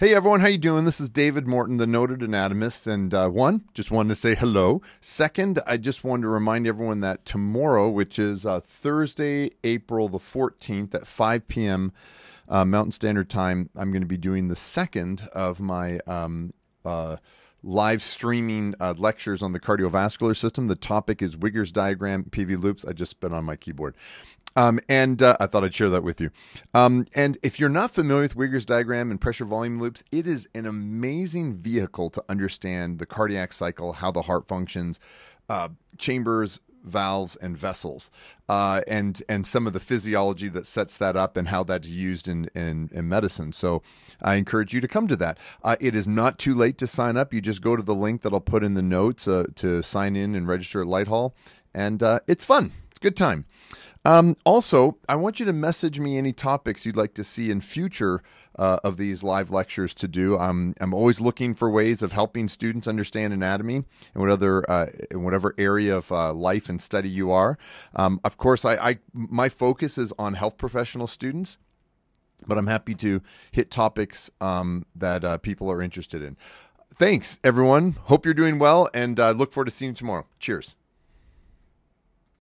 Hey everyone, how you doing? This is David Morton, the noted anatomist, and uh, one, just wanted to say hello. Second, I just wanted to remind everyone that tomorrow, which is uh, Thursday, April the fourteenth at five p.m. Uh, Mountain Standard Time, I'm going to be doing the second of my um, uh, live streaming uh, lectures on the cardiovascular system. The topic is Wiggers diagram, PV loops. I just spit on my keyboard. Um, and uh, I thought I'd share that with you. Um, and if you're not familiar with Wiggers diagram and pressure volume loops, it is an amazing vehicle to understand the cardiac cycle, how the heart functions, uh, chambers, valves, and vessels, uh, and and some of the physiology that sets that up and how that's used in in, in medicine. So I encourage you to come to that. Uh, it is not too late to sign up. You just go to the link that I'll put in the notes uh, to sign in and register at Lighthall, and uh, it's fun. Good time. Um, also, I want you to message me any topics you'd like to see in future uh, of these live lectures to do. I'm I'm always looking for ways of helping students understand anatomy and what other uh, in whatever area of uh, life and study you are. Um, of course, I, I my focus is on health professional students, but I'm happy to hit topics um, that uh, people are interested in. Thanks, everyone. Hope you're doing well, and uh, look forward to seeing you tomorrow. Cheers.